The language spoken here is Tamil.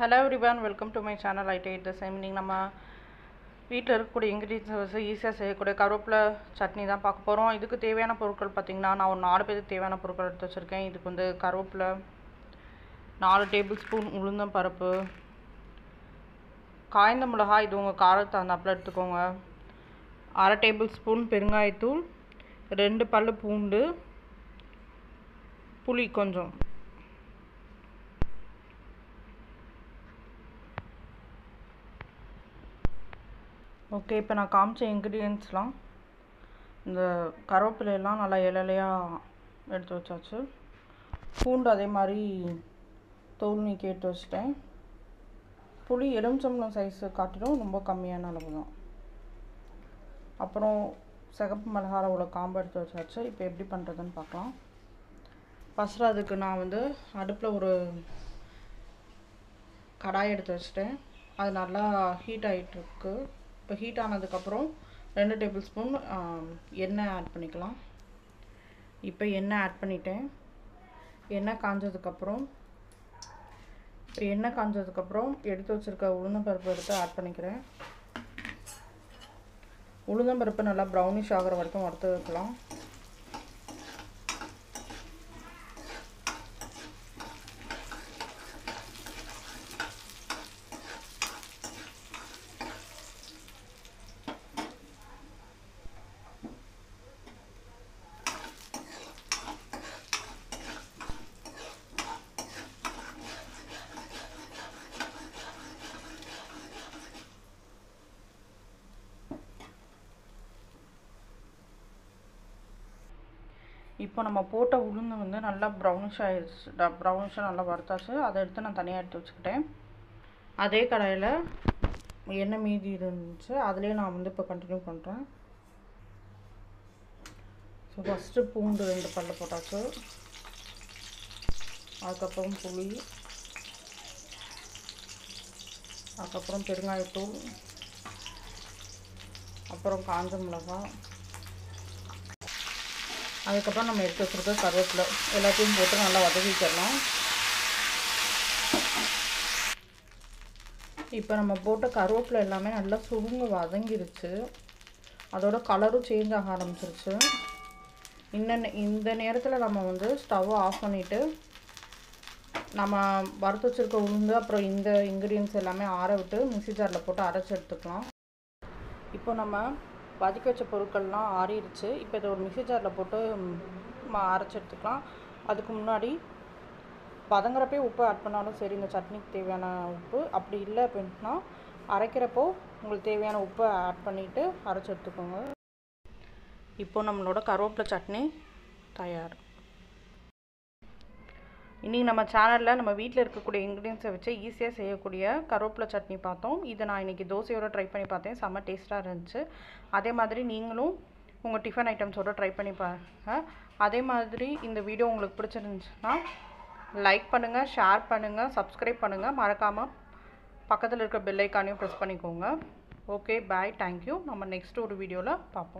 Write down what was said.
Hello everyone welcome to my channel ID it the same நம்ம வீட்டில் இருக்கக்கூடிய இன்க்ரீடியன்ஸ் வச்சு ஈஸியாக செய்யக்கூடிய கருவேப்பிலை சட்னி தான் பார்க்க போகிறோம் இதுக்கு தேவையான பொருட்கள் பார்த்திங்கன்னா நான் ஒரு நாலு பேருக்கு தேவையான பொருட்கள் எடுத்து வச்சுருக்கேன். இதுக்கு வந்து கருவேப்பிலை நாலு டேபிள் ஸ்பூன் உளுந்தம் பருப்பு காய்ந்த மிளகாய் இது உங்கள் காரத்தை தகுந்தாப்புல எடுத்துக்கோங்க. அரை டேபிள் ஸ்பூன் பெருங்காயத்தூள் ரெண்டு பல்லு பூண்டு புளி கொஞ்சம். ஓகே இப்போ நான் காமிச்ச இன்க்ரீடியன்ஸ்லாம் இந்த கருவேப்பிலையெல்லாம் நல்லா இலையிலையாக எடுத்து வச்சாச்சு. பூண்டு அதே மாதிரி தோல் நீக்கி எடுத்து வச்சிட்டேன். புளி எலுமிச்சம்பளம் சைஸு காட்டிலும் ரொம்ப கம்மியான அளவு தான். அப்புறம் சிகப்பு மிளகார உள்ள காம்பு எடுத்து வச்சாச்சு. இப்போ எப்படி பண்ணுறதுன்னு பார்க்கலாம். ஃபஸ்ட்டு அதுக்கு நான் வந்து அடுப்பில் ஒரு கடாய் எடுத்து வச்சிட்டேன். அது நல்லா ஹீட் ஆகிட்டுருக்கு இப்போ ஹீட் ஆனதுக்கப்புறம் ரெண்டு டேபிள் ஸ்பூன் எண்ணெய் ஆட் பண்ணிக்கலாம். இப்போ எண்ணெய் ஆட் பண்ணிட்டேன். எண்ணெய் காஞ்சதுக்கப்புறம் இப்போ எண்ணெய் காஞ்சதுக்கப்புறம் எடுத்து வச்சுருக்க உளுந்தம்பருப்பு எடுத்து ஆட் பண்ணிக்கிறேன். உளுந்தம்பருப்பு நல்லா ப்ரௌனிஷ் ஆகிற வரைக்கும் வறுத்து வைக்கலாம். இப்போ நம்ம போட்ட உளுந்து வந்து நல்லா ப்ரௌனிஷ் ஆயிடுச்சு. ப்ரௌனிஷாக நல்லா வறுத்தாச்சு. அதை எடுத்து நான் தனியாக எடுத்து வச்சுக்கிட்டேன். அதே கடாயில் எண்ணெய் மீதி இருந்துச்சு. அதுலேயே நான் வந்து இப்போ கண்டினியூ பண்ணுறேன் ஸோ ஃபஸ்ட்டு பூண்டு ரெண்டு பல்ல போட்டாச்சு. அதுக்கப்புறம் புளி. அதுக்கப்புறம் பெருங்காயத்தூள். அப்புறம் காஞ்ச மிளகாய். அதுக்கப்புறம் நம்ம எடுத்து வச்சுருக்க கருவேப்பிலை எல்லாத்தையும் போட்டு நல்லா வதக்கிக்கலாம் இப்போ நம்ம போட்ட கருவேப்பிலை எல்லாமே நல்லா சுருங்க வதங்கிருச்சு. அதோட கலரும் சேஞ்ச் ஆக ஆரம்பிச்சிருச்சு. இன்ன இந்த நேரத்தில் நம்ம வந்து ஸ்டவ்வை ஆஃப் பண்ணிவிட்டு நம்ம வறுத்து வச்சுருக்க உளுந்து அப்புறம் இந்த இன்க்ரீடியன்ஸ் எல்லாமே ஆற விட்டு மிக்சி ஜாரில் போட்டு அரைச்சி எடுத்துக்கலாம். இப்போ நம்ம வதக்கி வச்ச பொருட்கள்லாம் ஆறிடுச்சு. இப்போ இதை ஒரு மிக்சி ஜாரில் போட்டு அரைச்சி எடுத்துக்கலாம். அதுக்கு முன்னாடி வதங்குறப்பே உப்பு ஆட் பண்ணாலும் சரி இந்த சட்னிக்கு தேவையான உப்பு அப்படி இல்லை அப்படின்னா அரைக்கிறப்போ உங்களுக்கு தேவையான உப்பை ஆட் பண்ணிவிட்டு அரைச்சி எடுத்துக்கோங்க. இப்போது நம்மளோட கருவேப்பிலை சட்னி தயார். இன்றைக்கி நம்ம சேனலில் நம்ம வீட்டில் இருக்கக்கூடிய இன்க்ரீடியன்ஸை வச்சு ஈஸியாக செய்யக்கூடிய கருவேப்பிலை சட்னி பார்த்தோம். இதை நான் இன்றைக்கி தோசையோடு ட்ரை பண்ணி பார்த்தேன். செம்ம டேஸ்ட்டாக இருந்துச்சு. அதே மாதிரி நீங்களும் உங்கள் டிஃபன் ஐட்டம்ஸோடு ட்ரை பண்ணி பாருங்கள் அதே மாதிரி இந்த வீடியோ உங்களுக்கு பிடிச்சிருந்துச்சுன்னா லைக் பண்ணுங்கள் ஷேர் பண்ணுங்கள் சப்ஸ்கிரைப் பண்ணுங்கள் மறக்காமல் பக்கத்தில் இருக்கிற பெல்லைக்கானையும் ப்ரெஸ் பண்ணிக்கோங்க. ஓகே பாய் தேங்க்யூ நம்ம நெக்ஸ்ட் ஒரு வீடியோவில் பார்ப்போம்.